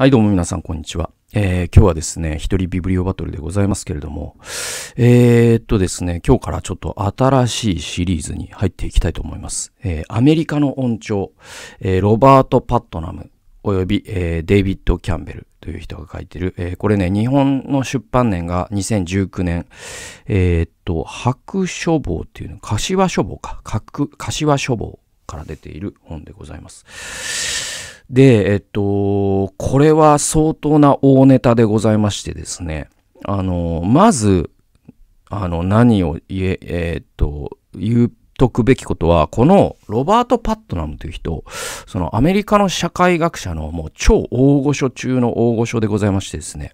はい、どうも皆さん、こんにちは。えー、今日はですね、一人ビブリオバトルでございますけれども、えー、っとですね、今日からちょっと新しいシリーズに入っていきたいと思います。えー、アメリカの音調、えー、ロバート・パットナム、および、えー、デイビッド・キャンベルという人が書いてる、えー、これね、日本の出版年が2019年、えー、っと、白書房っていうの、柏書房か、柏書房から出ている本でございます。で、えっと、これは相当な大ネタでございましてですね、あの、まず、あの、何を言え、え、っと、言うとくべきことは、このロバート・パットナムという人、そのアメリカの社会学者のもう超大御所中の大御所でございましてですね、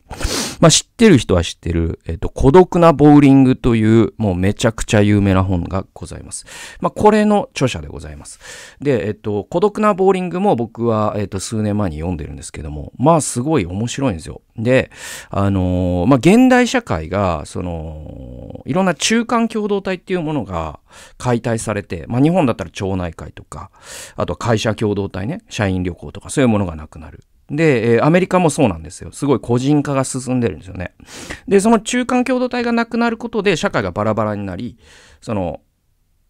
まあ知ってる人は知ってる、えっ、と、孤独なボーリングというもうめちゃくちゃ有名な本がございます。まあこれの著者でございます。で、えっ、と、孤独なボーリングも僕は、えっ、と、数年前に読んでるんですけども、まあすごい面白いんですよ。で、あの、まあ現代社会が、その、いろんな中間共同体っていうものが解体されて、まあ日本だったら町内会とか、あと会社共同体ね、社員旅行とかそういうものがなくなる。で、えー、アメリカもそうなんですよ。すごい個人化が進んでるんですよね。で、その中間共同体がなくなることで社会がバラバラになり、その、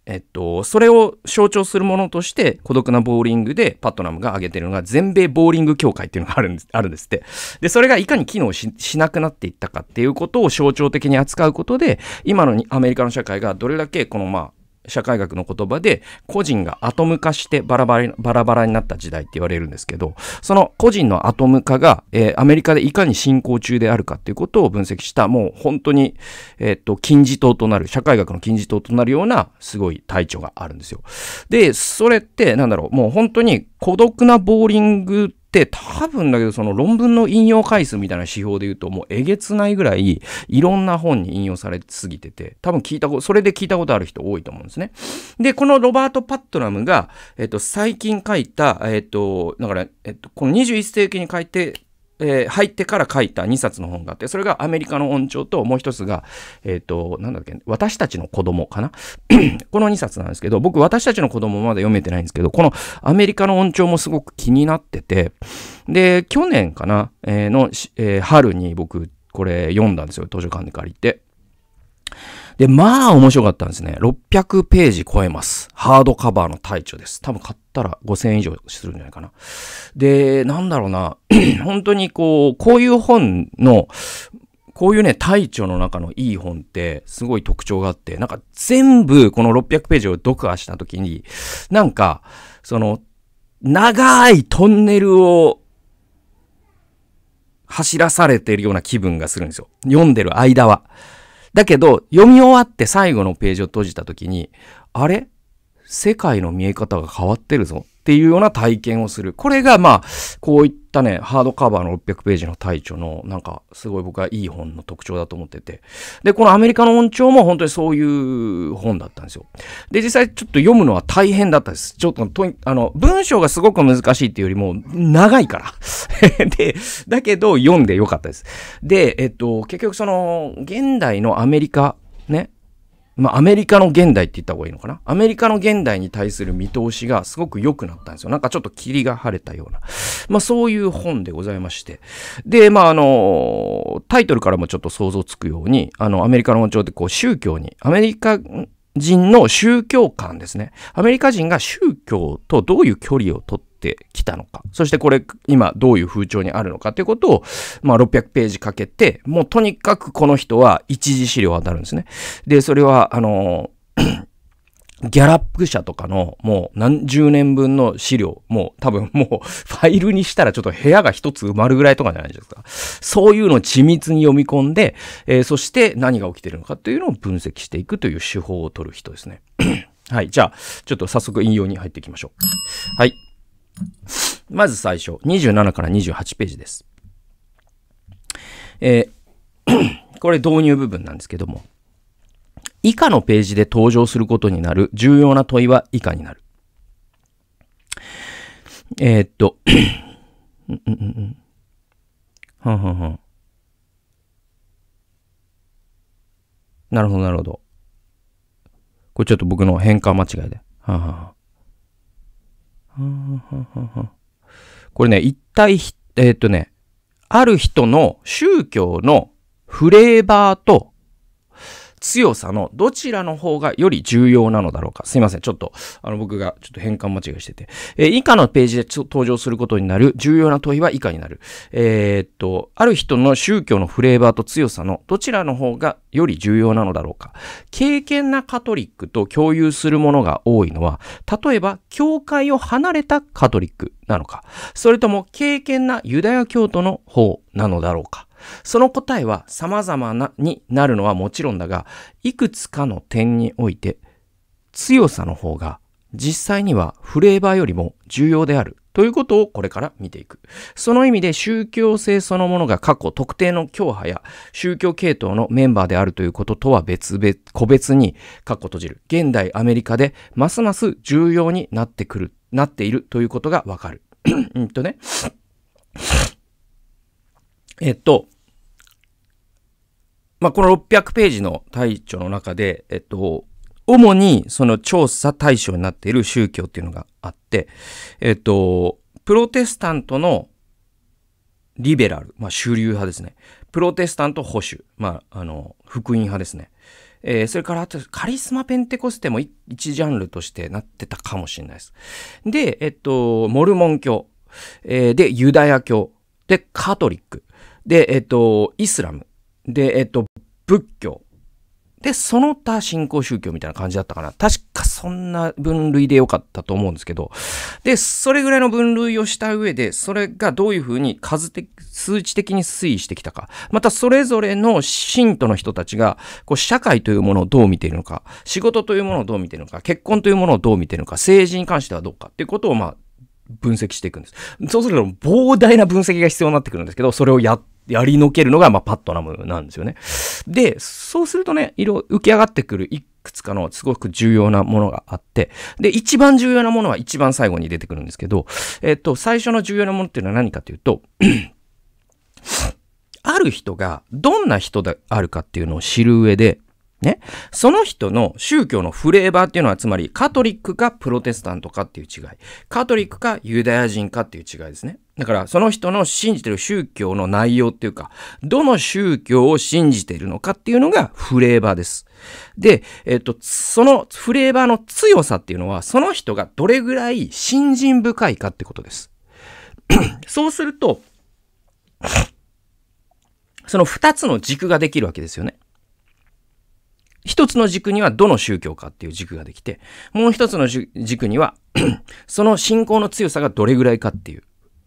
えっと、それを象徴するものとして、孤独なボーリングでパットナムが挙げてるのが、全米ボーリング協会っていうのがあるんです、あるんですって。で、それがいかに機能しなくなっていったかっていうことを象徴的に扱うことで、今のアメリカの社会がどれだけこのまあ、社会学の言葉で個人がアトム化してバラバラバラバラになった時代って言われるんですけど、その個人のアトム化が、えー、アメリカでいかに進行中であるかっていうことを分析した、もう本当に、えー、っと、金字塔となる、社会学の金字塔となるようなすごい体調があるんですよ。で、それってなんだろう、もう本当に孤独なボーリング多分だけどその論文の引用回数みたいな指標で言うともうえげつないぐらいいろんな本に引用されすぎてて多分聞いたことそれで聞いたことある人多いと思うんですね。でこのロバート・パットナムが、えっと、最近書いた、えっと、だから、えっと、この21世紀に書いてえー、入ってから書いた2冊の本があって、それがアメリカの音調と、もう一つが、えっ、ー、と、なんだっけ、私たちの子供かな？この2冊なんですけど、僕、私たちの子供まだ読めてないんですけど、このアメリカの音調もすごく気になってて、で、去年かな、えー、の、えー、春に僕、これ読んだんですよ、図書館で借りて。で、まあ面白かったんですね。600ページ超えます。ハードカバーの大著です。多分買ったら5000円以上するんじゃないかな。で、なんだろうな。本当にこう、こういう本の、こういうね、大著の中のいい本ってすごい特徴があって、なんか全部この600ページを読破した時に、なんか、その、長いトンネルを走らされているような気分がするんですよ。読んでる間は。だけど、読み終わって最後のページを閉じた時に、あれ？世界の見え方が変わってるぞ。っていうような体験をする。これがまあ、こういったね、ハードカバーの600ページの大著の、なんか、すごい僕はいい本の特徴だと思ってて。で、このアメリカの音調も本当にそういう本だったんですよ。で、実際ちょっと読むのは大変だったです。ちょっと、とあの、文章がすごく難しいっていうよりも、長いから。で、だけど読んでよかったです。で、えっと、結局その、現代のアメリカ、ね、まあ、アメリカの現代って言った方がいいのかな？アメリカの現代に対する見通しがすごく良くなったんですよ。なんかちょっと霧が晴れたような。まあ、そういう本でございまして。で、まあ、あの、タイトルからもちょっと想像つくように、あの、アメリカの音調ってこう宗教に、アメリカ人の宗教観ですね。アメリカ人が宗教とどういう距離をとってきたのか。そしてこれ今どういう風潮にあるのかということを、まあ600ページかけて、もうとにかくこの人は一次資料を当たるんですね。で、それは、あの、ギャラップ社とかのもう何十年分の資料、もう多分もうファイルにしたらちょっと部屋が一つ埋まるぐらいとかじゃないですか。そういうのを緻密に読み込んで、えー、そして何が起きてるのかというのを分析していくという手法を取る人ですね。はい。じゃあ、ちょっと早速引用に入っていきましょう。はい。まず最初、27から28ページです。えー これ導入部分なんですけども、以下のページで登場することになる重要な問いは以下になる。えー、っと、うんうんうん。はんはんはん。なるほど、なるほど。これちょっと僕の変換間違いで。はんはんはん。これね、一体、えー、っとね、ある人の宗教のフレーバーと強さのどちらの方がより重要なのだろうか。すいません。ちょっと、あの、僕がちょっと変換間違いしてて。えー、以下のページで登場することになる重要な問いは以下になる。えー、っと、ある人の宗教のフレーバーと強さのどちらの方がより重要なのだろうか。経験なカトリックと共有するものが多いのは、例えば、教会を離れたカトリックなのか、それとも経験なユダヤ教徒の方なのだろうか。その答えは様々なになるのはもちろんだが、いくつかの点において強さの方が実際にはフレーバーよりも重要であるということをこれから見ていく。その意味で宗教性そのものが過去特定の教派や宗教系統のメンバーであるということとは別々、個別に過去閉じる。現代アメリカでますます重要になってくる、なっているということがわかる。うんとね。えっと、まあ、この600ページの対処の中で、えっと、主にその調査対象になっている宗教っていうのがあって、えっと、プロテスタントのリベラル、まあ、主流派ですね。プロテスタント保守、まあ、あの、福音派ですね。えー、それからあと、カリスマペンテコステも一ジャンルとしてなってたかもしれないです。で、えっと、モルモン教、えー、で、ユダヤ教、で、カトリック、で、えっと、イスラム、で、えっと、仏教。で、その他信仰宗教みたいな感じだったかな。確かそんな分類でよかったと思うんですけど。で、それぐらいの分類をした上で、それがどういうふうに数的、数値的に推移してきたか。また、それぞれの信徒の人たちが、こう、社会というものをどう見ているのか、仕事というものをどう見ているのか、結婚というものをどう見ているのか、政治に関してはどうかっていうことを、まあ、分析していくんです。そうすると膨大な分析が必要になってくるんですけど、それをやっ、やりのけるのが、まあ、パットナムなんですよね。で、そうするとね、色、浮き上がってくるいくつかのすごく重要なものがあって、で、一番重要なものは一番最後に出てくるんですけど、えっと、最初の重要なものっていうのは何かというと、ある人がどんな人であるかっていうのを知る上で、ね。その人の宗教のフレーバーっていうのは、つまりカトリックかプロテスタントかっていう違い。カトリックかユダヤ人かっていう違いですね。だから、その人の信じてる宗教の内容っていうか、どの宗教を信じているのかっていうのがフレーバーです。で、えっと、そのフレーバーの強さっていうのは、その人がどれぐらい信心深いかってことです。そうすると、その二つの軸ができるわけですよね。つの軸にはどの宗教かっていう軸ができて、もう一つの軸には その信仰の強さがどれぐらいかっていう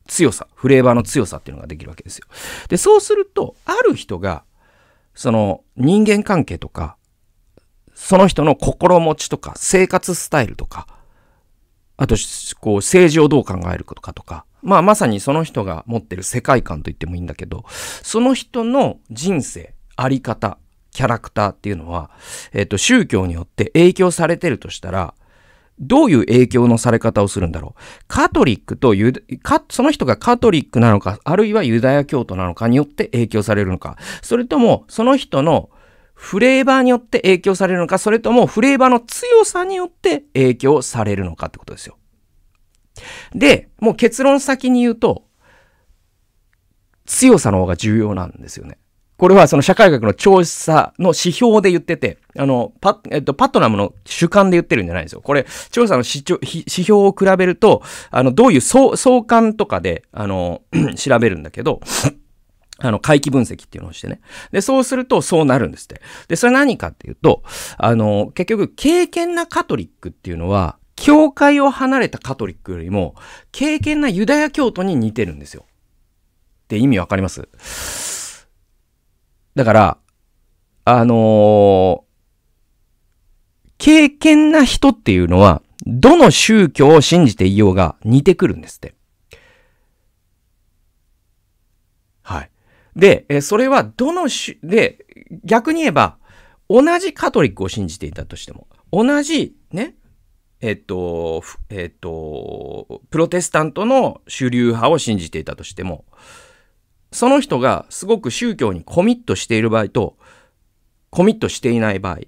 強さ、フレーバーの強さっていうのができるわけですよ。で、そうすると、ある人が、その人間関係とか、その人の心持ちとか、生活スタイルとか、あと、こう、政治をどう考えることかとか、まあ、まさにその人が持ってる世界観と言ってもいいんだけど、その人の人生、あり方、キャラクターっていうのは、えっ、と、宗教によって影響されてるとしたら、どういう影響のされ方をするんだろう？カトリックとユダ、その人がカトリックなのか、あるいはユダヤ教徒なのかによって影響されるのか。それとも、その人のフレーバーによって影響されるのか、それともフレーバーの強さによって影響されるのかってことですよ。で、もう結論先に言うと、強さの方が重要なんですよね。これはその社会学の調査の指標で言ってて、あの、パえっと、パトナムの主観で言ってるんじゃないんですよ。これ、調査の指標を比べると、あの、どういう相相関とかで、あの、調べるんだけど、あの、回帰分析っていうのをしてね。で、そうするとそうなるんですって。で、それ何かっていうと、あの、結局、経験なカトリックっていうのは、教会を離れたカトリックよりも、経験なユダヤ教徒に似てるんですよ。って意味わかります？だから、あのー、経験な人っていうのは、どの宗教を信じていようが似てくるんですって。はい。で、えそれはどの種、で、逆に言えば、同じカトリックを信じていたとしても、同じ、ね、えっと、えっと、プロテスタントの主流派を信じていたとしても、その人がすごく宗教にコミットしている場合と、コミットしていない場合、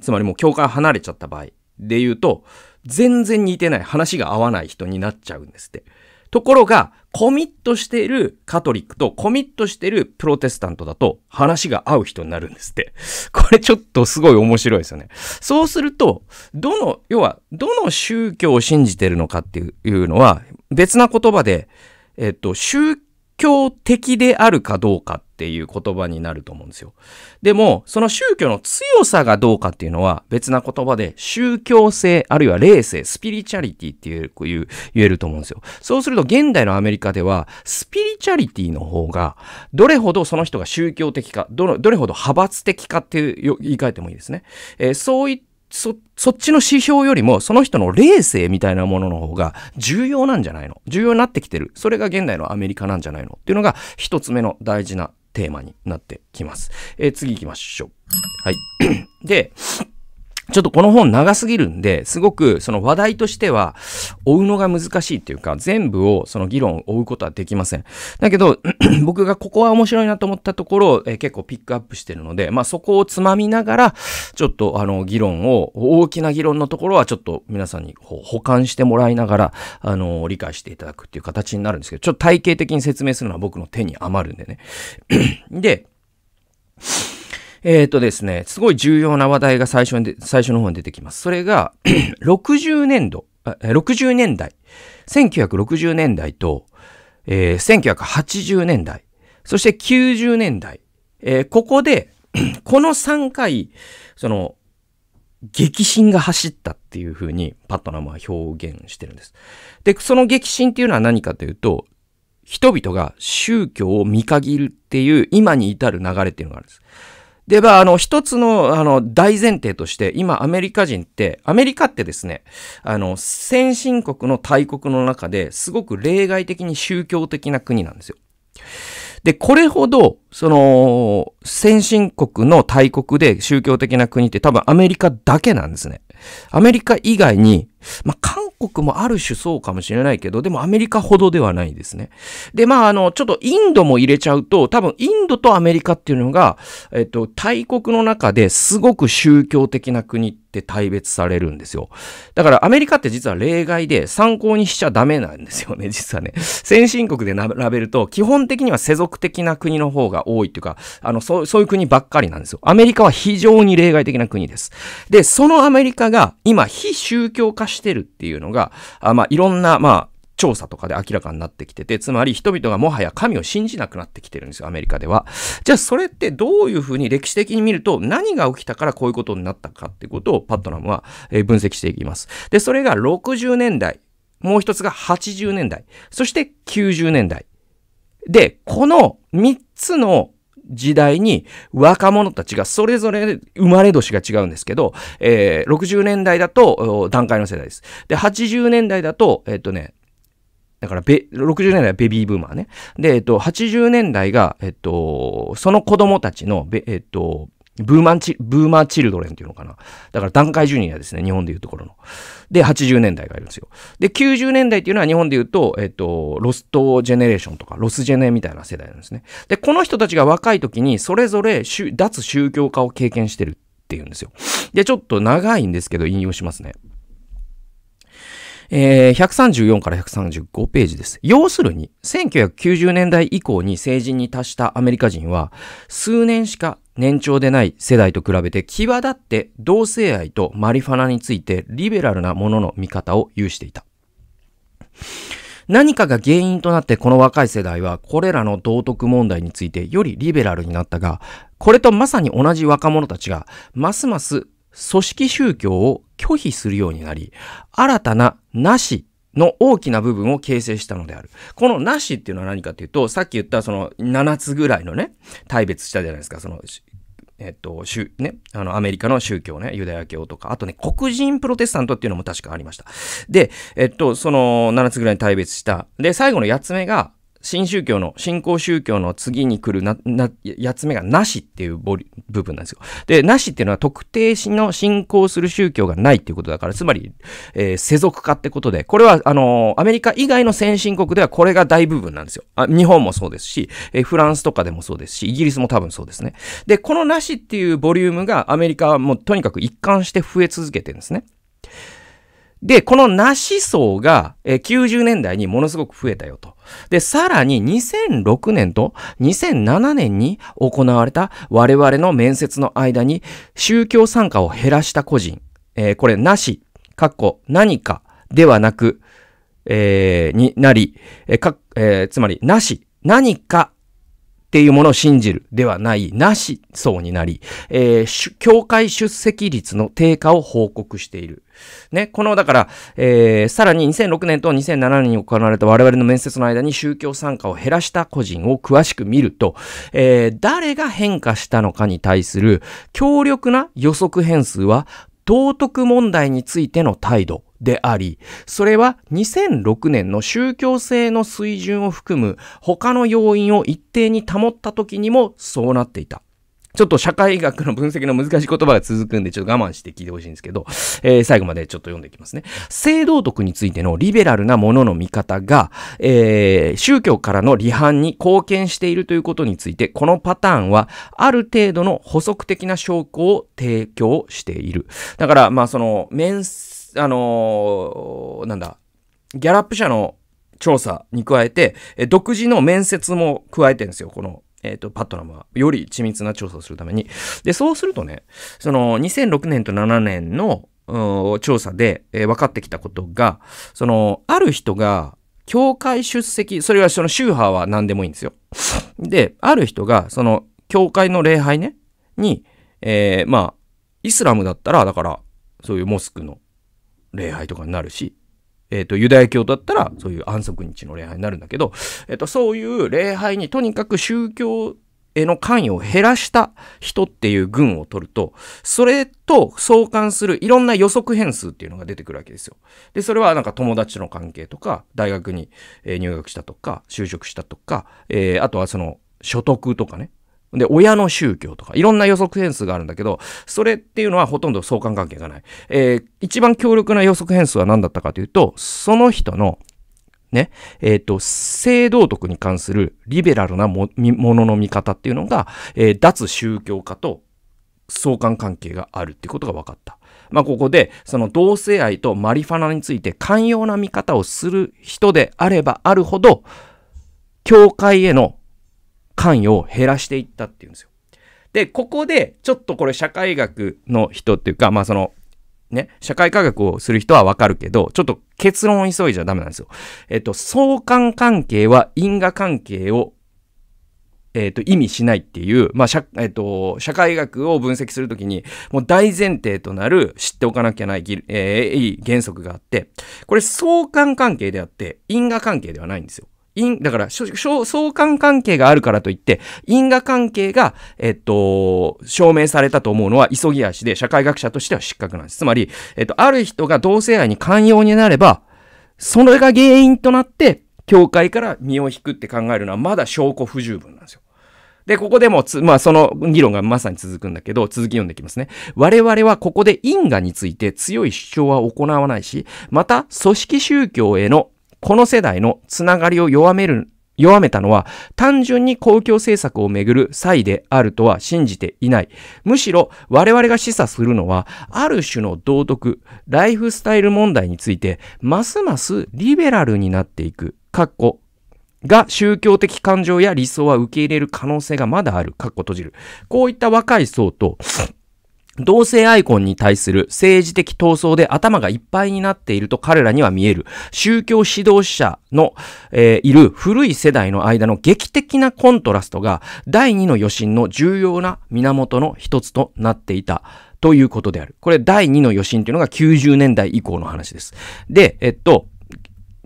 つまりもう教会離れちゃった場合で言うと、全然似てない、話が合わない人になっちゃうんですって。ところが、コミットしているカトリックとコミットしているプロテスタントだと話が合う人になるんですって。これちょっとすごい面白いですよね。そうすると、どの、要は、どの宗教を信じてるのかっていうのは、別な言葉で、えっと、宗教的であるかどうかっていう言葉になると思うんですよ。でも、その宗教の強さがどうかっていうのは別な言葉で宗教性あるいは霊性、スピリチャリティっていう、言えると思うんですよ。そうすると現代のアメリカではスピリチャリティの方がどれほどその人が宗教的か、どれほど派閥的かっていう言い換えてもいいですね。えー、そういっそ、そっちの指標よりも、その人の霊性みたいなものの方が重要なんじゃないの？重要になってきてる。それが現代のアメリカなんじゃないの？っていうのが一つ目の大事なテーマになってきます。えー、次行きましょう。はい。で、ちょっとこの本長すぎるんで、すごくその話題としては追うのが難しいっていうか、全部をその議論を追うことはできません。だけど、僕がここは面白いなと思ったところを、えー、結構ピックアップしてるので、まあそこをつまみながら、ちょっとあの議論を、大きな議論のところはちょっと皆さんに保管してもらいながら、あの理解していただくっていう形になるんですけど、ちょっと体系的に説明するのは僕の手に余るんでね。で、えっ、ー、とですね、すごい重要な話題が最初に最初の方に出てきます。それが、60年度、60年代、1960年代と、えー、1980年代、そして90年代、えー、ここで、この3回、その、激震が走ったっていう風にパットナムは表現してるんです。で、その激震っていうのは何かというと、人々が宗教を見限るっていう今に至る流れっていうのがあるんです。で、まあ、あの、一つの、あの、大前提として、今、アメリカ人って、アメリカってですね、あの、先進国の大国の中ですごく例外的に宗教的な国なんですよ。で、これほど、その、先進国の大国で宗教的な国って多分アメリカだけなんですね。アメリカ以外に、まあ、韓国もある種そうかもしれないけど、でもアメリカほどではないですね。で、まあ、あの、ちょっとインドも入れちゃうと、多分インドとアメリカっていうのが、えっと、大国の中ですごく宗教的な国って大別されるんですよ。だからアメリカって実は例外で参考にしちゃダメなんですよね、実はね。先進国で並べると、基本的には世俗的な国の方が多いっていうか、あの、そう、そういう国ばっかりなんですよ。アメリカは非常に例外的な国です。で、そのアメリカが今非宗教化してるっていうのが、あまあ、いろんな、まあ、調査とかで明らかになってきてて、つまり人々がもはや神を信じなくなってきてるんですよ、アメリカでは。じゃあそれってどういうふうに歴史的に見ると何が起きたからこういうことになったかってことをパットナムは分析していきます。で、それが60年代、もう一つが80年代、そして90年代。で、この3つの時代に若者たちがそれぞれ生まれ年が違うんですけど、えー、60年代だと段階の世代です。で、80年代だと、えっ、とね、だからベ、60年代はベビーブーマーね。で、えっと、80年代が、えっと、その子供たちの、えっと、ブーマンチ、ブーマーチルドレンっていうのかな。だから段階ジュニアですね。日本でいうところの。で、80年代がいるんですよ。で、90年代っていうのは日本でいうと、えっと、ロストジェネレーションとか、ロスジェネみたいな世代なんですね。で、この人たちが若い時に、それぞれ脱宗教化を経験してるっていうんですよ。で、ちょっと長いんですけど、引用しますね。えー、134から135ページです。要するに、1990年代以降に成人に達したアメリカ人は、数年しか年長でない世代と比べて際立って同性愛とマリファナについてリベラルなものの見方を有していた。何かが原因となってこの若い世代はこれらの道徳問題についてよりリベラルになったが、これとまさに同じ若者たちがますます組織宗教を拒否するようになり、新たななしの大きな部分を形成したのである。このなしっていうのは何かというと、さっき言ったその7つぐらいのね、大別したじゃないですか、その、えっと、しゅね、あの、アメリカの宗教ね、ユダヤ教とか、あとね、黒人プロテスタントっていうのも確かありました。で、えっと、その7つぐらいに大別した。で、最後の8つ目が、新宗教の、新興宗教の次に来るな、な、やつ目がなしっていうボリ部分なんですよ。で、なしっていうのは特定しの信仰する宗教がないっていうことだから、つまり、えー、世俗化ってことで、これは、あのー、アメリカ以外の先進国ではこれが大部分なんですよ。あ日本もそうですし、えー、フランスとかでもそうですし、イギリスも多分そうですね。で、このなしっていうボリュームがアメリカはもうとにかく一貫して増え続けてるんですね。で、このなし層が、90年代にものすごく増えたよと。で、さらに2006年と2007年に行われた我々の面接の間に宗教参加を減らした個人、えー、これなし、かっこ何かではなく、えー、になり、えー、か、えー、つまりなし、何かっていうものを信じるではない、なし層になり、えー、教会出席率の低下を報告している。ね、この、だから、えー、さらに2006年と2007年に行われた我々の面接の間に宗教参加を減らした個人を詳しく見ると、えー、誰が変化したのかに対する強力な予測変数は、道徳問題についての態度、であり、それは2006年の宗教性の水準を含む他の要因を一定に保った時にもそうなっていた。ちょっと社会学の分析の難しい言葉が続くんで、ちょっと我慢して聞いてほしいんですけど、えー、最後までちょっと読んでいきますね。性道徳についてのリベラルなものの見方が、えー、宗教からの離反に貢献しているということについて、このパターンは、ある程度の補足的な証拠を提供している。だから、まあその、面あのー、なんだ、ギャラップ社の調査に加えて、独自の面接も加えてるんですよ、この、えっ、ー、と、パットナムは。より緻密な調査をするために。で、そうするとね、その、2006年と7年の、調査で、えー、分かってきたことが、その、ある人が、教会出席、それはその宗派は何でもいいんですよ。で、ある人が、その、教会の礼拝ね、に、えー、まあ、イスラムだったら、だから、そういうモスクの礼拝とかになるし、えっ、ー、と、ユダヤ教だったら、そういう安息日の礼拝になるんだけど、えっ、ー、と、そういう礼拝にとにかく宗教への関与を減らした人っていう群を取ると、それと相関するいろんな予測変数っていうのが出てくるわけですよ。で、それはなんか友達との関係とか、大学に入学したとか、就職したとか、えー、あとはその所得とかね、で、親の宗教とか、いろんな予測変数があるんだけど、それっていうのはほとんど相関関係がない。えー、一番強力な予測変数は何だったかというと、その人の、ね、えっ、ー、と、性道徳に関するリベラルなものの見方っていうのが、えー、脱宗教化と相関関係があるってことが分かった。まあ、ここで、その同性愛とマリファナについて寛容な見方をする人であればあるほど、教会への関与を減らしていったっていうんですよ。で、ここで、ちょっとこれ社会学の人っていうか、まあその、ね、社会科学をする人はわかるけど、ちょっと結論を急いじゃダメなんですよ。えっと、相関関係は因果関係をえっ、と、意味しないっていう、まあ、社、えっ、と、社会学を分析するときに、もう大前提となる知っておかなきゃない、えー、いい原則があって、これ相関関係であって、因果関係ではないんですよ。因、だから、相関関係があるからといって、因果関係が、えっと、証明されたと思うのは急ぎ足で、社会学者としては失格なんです。つまり、えっと、ある人が同性愛に寛容になれば、それが原因となって、教会から身を引くって考えるのはまだ証拠不十分なんですよ。で、ここでもつ、まあその議論がまさに続くんだけど、続き読んでいきますね。我々はここで因果について強い主張は行わないし、また組織宗教へのこの世代のつながりを弱める、弱めたのは単純に公共政策をめぐる際であるとは信じていない。むしろ我々が示唆するのはある種の道徳、ライフスタイル問題についてますますリベラルになっていく。かっこが宗教的感情や理想は受け入れる可能性がまだある。かっこ閉じる。こういった若い層と同性アイコンに対する政治的闘争で頭がいっぱいになっていると彼らには見える宗教指導者の、えー、いる古い世代の間の劇的なコントラストが第二の余震の重要な源の一つとなっていた。ということである。これ第二の余震というのが90年代以降の話です。で、えっと、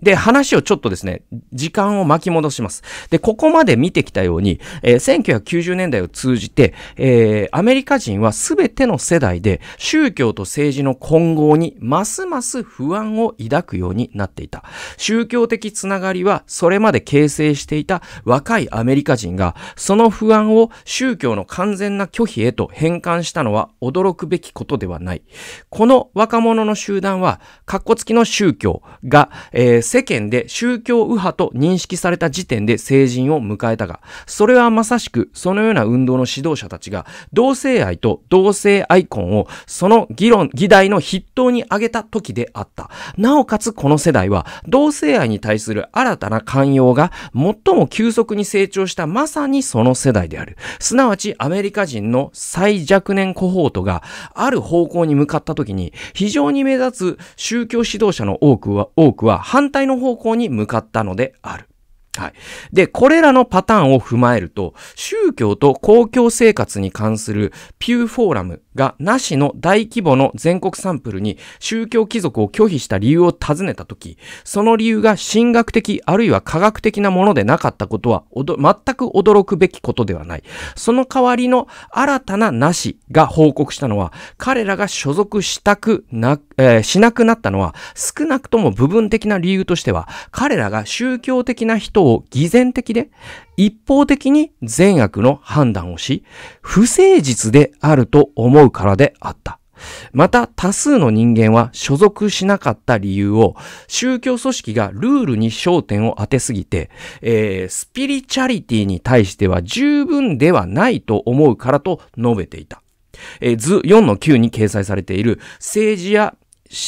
で、話をちょっとですね、時間を巻き戻します。で、ここまで見てきたように、えー、1990年代を通じて、えー、アメリカ人はすべての世代で宗教と政治の混合にますます不安を抱くようになっていた。宗教的つながりはそれまで形成していた若いアメリカ人が、その不安を宗教の完全な拒否へと変換したのは驚くべきことではない。この若者の集団は、格好付きの宗教が、えー世間で宗教右派と認識された時点で成人を迎えたが、それはまさしくそのような運動の指導者たちが同性愛と同性アイコンをその議論、議題の筆頭に挙げた時であった。なおかつこの世代は同性愛に対する新たな寛容が最も急速に成長したまさにその世代である。すなわちアメリカ人の最若年コホートがある方向に向かった時に非常に目立つ宗教指導者の多くは、多くは反対の方向に向かったのである。はい。で、これらのパターンを踏まえると、宗教と公共生活に関するピューフォーラムがなしの大規模の全国サンプルに宗教貴族を拒否した理由を尋ねたとき、その理由が神学的あるいは科学的なものでなかったことは全く驚くべきことではない。その代わりの新たななしが報告したのは、彼らが所属したくな、えー、しなくなったのは、少なくとも部分的な理由としては、彼らが宗教的な人を偽善的で、一方的に善悪の判断をし、不誠実であると思うからであった。また多数の人間は所属しなかった理由を宗教組織がルールに焦点を当てすぎて、えー、スピリチャリティに対しては十分ではないと思うからと述べていた。えー、図4の9に掲載されている政治や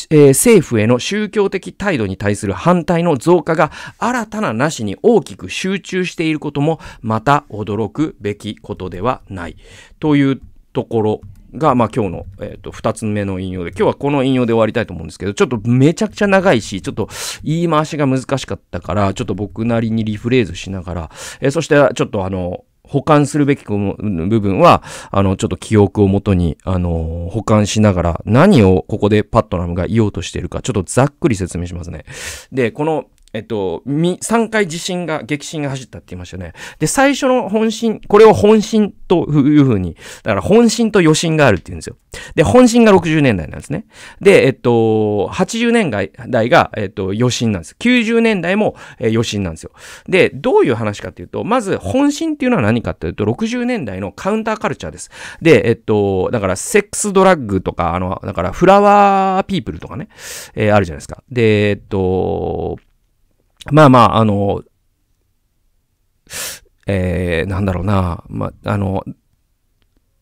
えー、政府への宗教的態度に対する反対の増加が新たななしに大きく集中していることもまた驚くべきことではない。というところが、まあ、今日の、えーと、2つ目の引用で、今日はこの引用で終わりたいと思うんですけど、ちょっとめちゃくちゃ長いし、ちょっと言い回しが難しかったから、ちょっと僕なりにリフレーズしながら、えー、そしてちょっとあの、保管するべき部分は、あの、ちょっと記憶をもとに、あの、保管しながら、何をここでパットナムが言おうとしているか、ちょっとざっくり説明しますね。で、この、えっと、3回地震が、激震が走ったって言いましたね。で、最初の本震、これを本震というふうに、だから本震と余震があるって言うんですよ。で、本震が60年代なんですね。で、えっと、80年代が、えっと、余震なんです。90年代も、えー、余震なんですよ。で、どういう話かっていうと、まず、本震っていうのは何かっていうと、60年代のカウンターカルチャーです。で、えっと、だから、セックスドラッグとか、あの、だから、フラワーピープルとかね、えー、あるじゃないですか。で、えっと、まあまあ、あの、えー、なんだろうな、まあ、あの、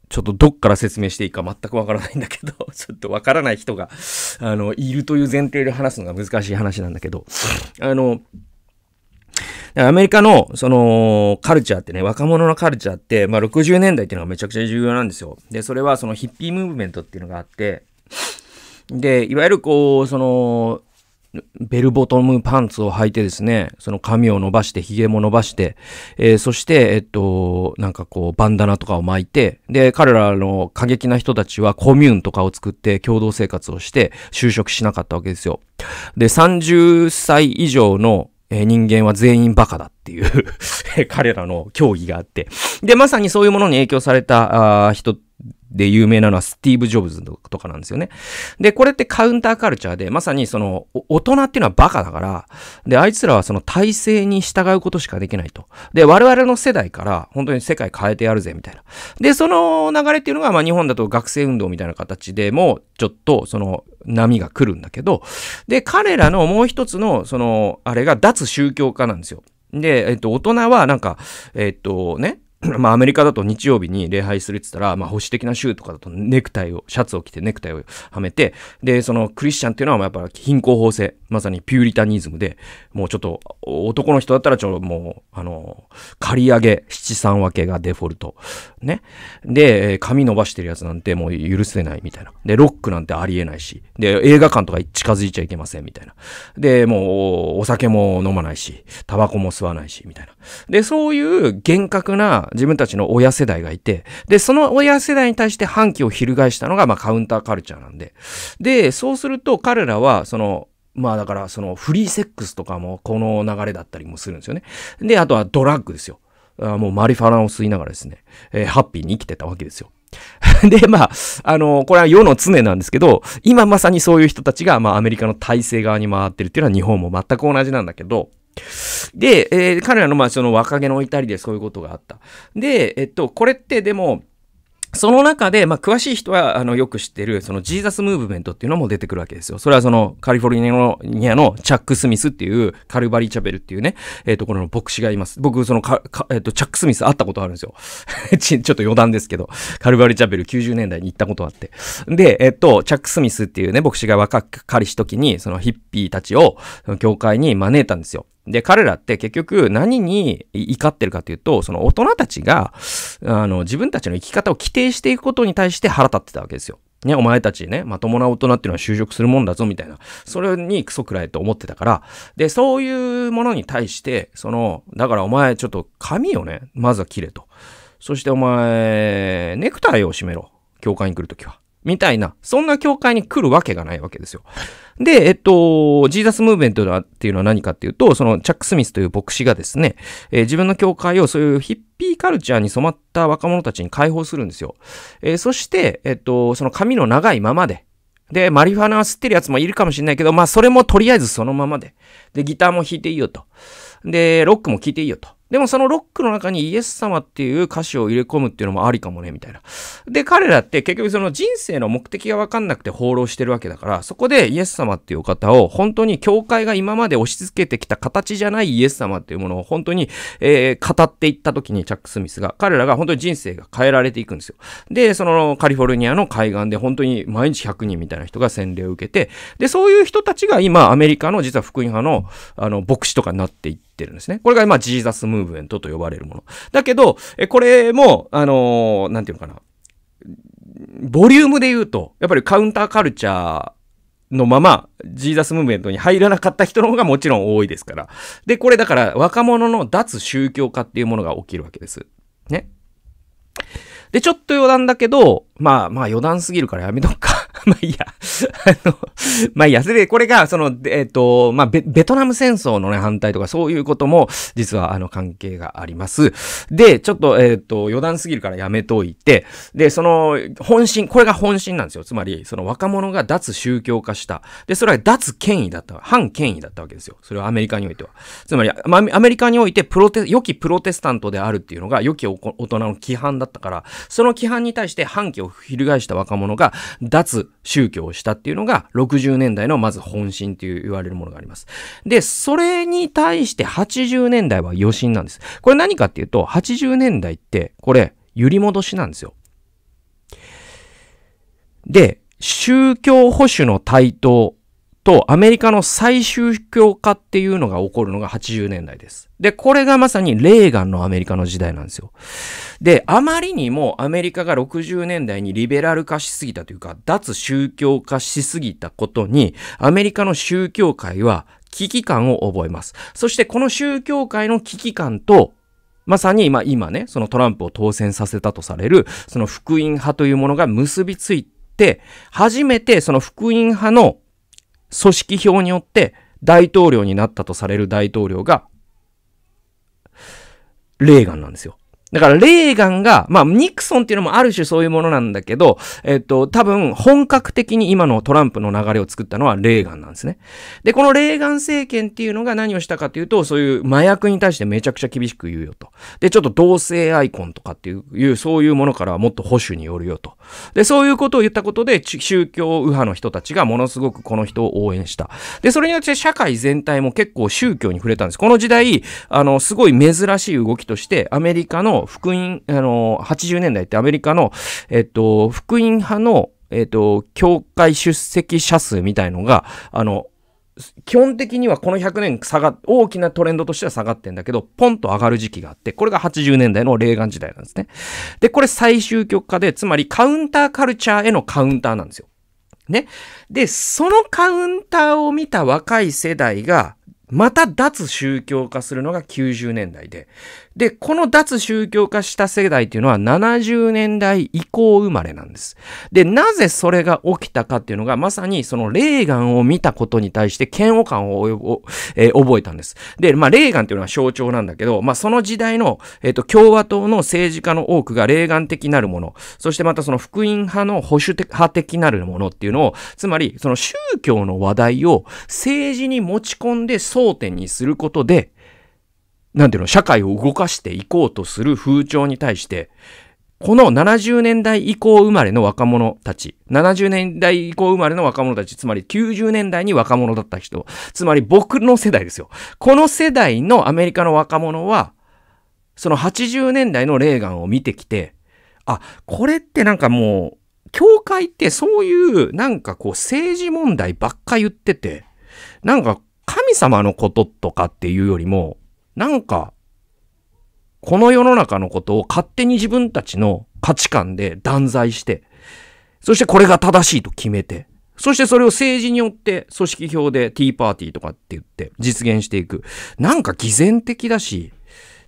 ちょっとどっから説明していいか全くわからないんだけど、ちょっとわからない人が、あの、いるという前提で話すのが難しい話なんだけど、あの、アメリカの、その、カルチャーってね、若者のカルチャーって、まあ、60年代っていうのがめちゃくちゃ重要なんですよ。で、それはそのヒッピームーブメントっていうのがあって、で、いわゆるこう、その、ベルボトムパンツを履いてですね、その髪を伸ばして、髭も伸ばして、えー、そして、えっと、なんかこう、バンダナとかを巻いて、で、彼らの過激な人たちはコミューンとかを作って共同生活をして就職しなかったわけですよ。で、30歳以上の人間は全員バカだっていう 彼らの競技があって。で、まさにそういうものに影響された人で有名なのはスティーブ・ジョブズとかなんですよね。で、これってカウンターカルチャーで、まさにその、大人っていうのはバカだから、で、あいつらはその体制に従うことしかできないと。で、我々の世代から本当に世界変えてやるぜ、みたいな。で、その流れっていうのが、まあ日本だと学生運動みたいな形でも、ちょっとその波が来るんだけど、で、彼らのもう一つの、その、あれが脱宗教化なんですよ。で、えっと、大人はなんか、えっとね、まあアメリカだと日曜日に礼拝するって言ったら、まあ保守的な州とかだとネクタイを、シャツを着てネクタイをはめて、で、そのクリスチャンっていうのはやっぱり貧困法制、まさにピューリタニズムで、もうちょっと男の人だったらちょっともう、あの、刈り上げ七三分けがデフォルト。ね。で、髪伸ばしてるやつなんてもう許せないみたいな。で、ロックなんてありえないし。で、映画館とか近づいちゃいけませんみたいな。で、もうお酒も飲まないし、タバコも吸わないし、みたいな。で、そういう厳格な自分たちの親世代がいて、で、その親世代に対して反旗を翻したのが、まあ、カウンターカルチャーなんで。で、そうすると彼らは、その、まあだからそのフリーセックスとかもこの流れだったりもするんですよね。で、あとはドラッグですよ。あもうマリファナを吸いながらですね、えー、ハッピーに生きてたわけですよ。で、まあ、あの、これは世の常なんですけど、今まさにそういう人たちが、まあアメリカの体制側に回ってるっていうのは日本も全く同じなんだけど、で、えー、彼らのまあその若気の至りでそういうことがあった。で、えっと、これってでも、その中で、まあ、詳しい人は、あの、よく知ってる、そのジーザスムーブメントっていうのも出てくるわけですよ。それはその、カリフォルニアの、チャック・スミスっていう、カルバリー・チャベルっていうね、えっ、ー、と、この牧師がいます。僕、その、か、かえっ、ー、と、チャック・スミス会ったことあるんですよ。ち、ちょっと余談ですけど、カルバリー・チャベル90年代に行ったことあって。で、えっ、ー、と、チャック・スミスっていうね、牧師が若かりし時に、そのヒッピーたちを、教会に招いたんですよ。で、彼らって結局何に怒ってるかというと、その大人たちが、あの、自分たちの生き方を規定していくことに対して腹立ってたわけですよ。ね、お前たちね、まともな大人っていうのは就職するもんだぞ、みたいな。それにクソくらいと思ってたから。で、そういうものに対して、その、だからお前ちょっと髪をね、まずは切れと。そしてお前、ネクタイを締めろ。教会に来るときは。みたいな、そんな教会に来るわけがないわけですよ。で、えっと、ジーザスムーブメントっていうのは何かっていうと、そのチャック・スミスという牧師がですね、えー、自分の教会をそういうヒッピーカルチャーに染まった若者たちに解放するんですよ。えー、そして、えっと、その髪の長いままで、で、マリファナは吸ってるやつもいるかもしれないけど、まあそれもとりあえずそのままで。で、ギターも弾いていいよと。で、ロックも聴いていいよと。でもそのロックの中にイエス様っていう歌詞を入れ込むっていうのもありかもね、みたいな。で、彼らって結局その人生の目的がわかんなくて放浪してるわけだから、そこでイエス様っていう方を本当に教会が今まで押し付けてきた形じゃないイエス様っていうものを本当に、えー、語っていった時にチャック・スミスが、彼らが本当に人生が変えられていくんですよ。で、そのカリフォルニアの海岸で本当に毎日100人みたいな人が洗礼を受けて、で、そういう人たちが今アメリカの実は福音派のあの牧師とかになっていって、ってるんですね。これがまあジーザスムーブメントと呼ばれるもの。だけど、えこれも、あのー、なんていうのかな。ボリュームで言うと、やっぱりカウンターカルチャーのまま、ジーザスムーブメントに入らなかった人の方がもちろん多いですから。で、これだから若者の脱宗教化っていうものが起きるわけです。ね。で、ちょっと余談だけど、まあまあ余談すぎるからやめとくか。まあいいや。あの、まあいいや。それで、これが、その、えっ、ー、と、まあベ、ベトナム戦争のね、反対とか、そういうことも、実は、あの、関係があります。で、ちょっと、えっ、ー、と、余談すぎるからやめといて、で、その、本心、これが本心なんですよ。つまり、その若者が脱宗教化した。で、それは脱権威だった。反権威だったわけですよ。それはアメリカにおいては。つまり、まあ、アメリカにおいて、プロテ、良きプロテスタントであるっていうのが、良き大人の規範だったから、その規範に対して反旗を翻した若者が、脱宗教をしたっていうのが、60年代のまず本心っていう言われるものがあります。で、それに対して80年代は余震なんです。これ何かっていうと、80年代って、これ、揺り戻しなんですよ。で、宗教保守の台頭とアメリカの再宗教化っていうのが起こるのが80年代です。で、これがまさにレーガンのアメリカの時代なんですよ。で、あまりにもアメリカが60年代にリベラル化しすぎたというか、脱宗教化しすぎたことに、アメリカの宗教界は危機感を覚えます。そしてこの宗教界の危機感と、まさに今、今ね、そのトランプを当選させたとされる、その福音派というものが結びついて、初めてその福音派の組織票によって大統領になったとされる大統領が、レーガンなんですよ。だから、レーガンが、まあ、ニクソンっていうのもある種そういうものなんだけど、えっと、多分、本格的に今のトランプの流れを作ったのはレーガンなんですね。で、このレーガン政権っていうのが何をしたかというと、そういう麻薬に対してめちゃくちゃ厳しく言うよと。で、ちょっと同性アイコンとかっていう、そういうものからはもっと保守によるよと。で、そういうことを言ったことで、宗教右派の人たちがものすごくこの人を応援した。で、それによって社会全体も結構宗教に触れたんです。この時代、あの、すごい珍しい動きとして、アメリカの福音、あの、80年代ってアメリカの、えっと、福音派の、えっと、教会出席者数みたいのが、あの、基本的にはこの100年下が、大きなトレンドとしては下がってんだけど、ポンと上がる時期があって、これが80年代のレーガン時代なんですね。で、これ最終極化で、つまりカウンターカルチャーへのカウンターなんですよ。ね。で、そのカウンターを見た若い世代が、また脱宗教化するのが90年代で。で、この脱宗教化した世代っていうのは70年代以降生まれなんです。で、なぜそれが起きたかっていうのが、まさにそのレーガンを見たことに対して嫌悪感を、えー、覚えたんです。で、まあ、レーガンっていうのは象徴なんだけど、まあ、その時代の、えっ、ー、と、共和党の政治家の多くがレーガン的なるもの、そしてまたその福音派の保守派的なるものっていうのを、つまり、その宗教の話題を政治に持ち込んで争点にすることで、なんていうの、社会を動かしていこうとする風潮に対して、この70年代以降生まれの若者たち、70年代以降生まれの若者たち、つまり90年代に若者だった人、つまり僕の世代ですよ。この世代のアメリカの若者は、その80年代のレーガンを見てきて、あ、これってなんかもう、教会ってそういうなんかこう政治問題ばっか言ってて、なんか神様のこととかっていうよりも、なんか、この世の中のことを勝手に自分たちの価値観で断罪して、そしてこれが正しいと決めて、そしてそれを政治によって組織票でティーパーティーとかって言って実現していく。なんか偽善的だし、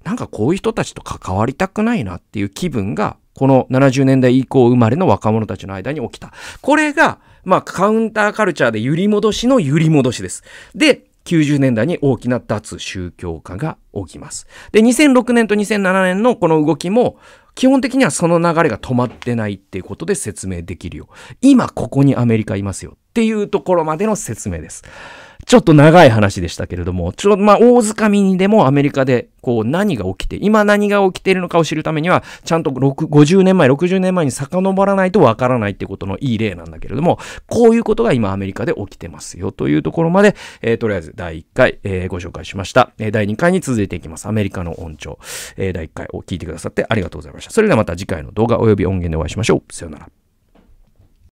なんかこういう人たちと関わりたくないなっていう気分が、この70年代以降生まれの若者たちの間に起きた。これが、まあカウンターカルチャーで揺り戻しの揺り戻しです。で、90年代に大きな脱宗教化が起きます。で、2006年と2007年のこの動きも、基本的にはその流れが止まってないっていうことで説明できるよ。今ここにアメリカいますよっていうところまでの説明です。ちょっと長い話でしたけれども、ちょっと、まあ、大掴みにでもアメリカで、こう、何が起きて、今何が起きているのかを知るためには、ちゃんと50年前、60年前に遡らないとわからないってことのいい例なんだけれども、こういうことが今アメリカで起きてますよというところまで、えー、とりあえず第1回、えー、ご紹介しました。えー、第2回に続いていきます。アメリカの音調。えー、第1回を聞いてくださってありがとうございました。それではまた次回の動画及び音源でお会いしましょう。さよなら。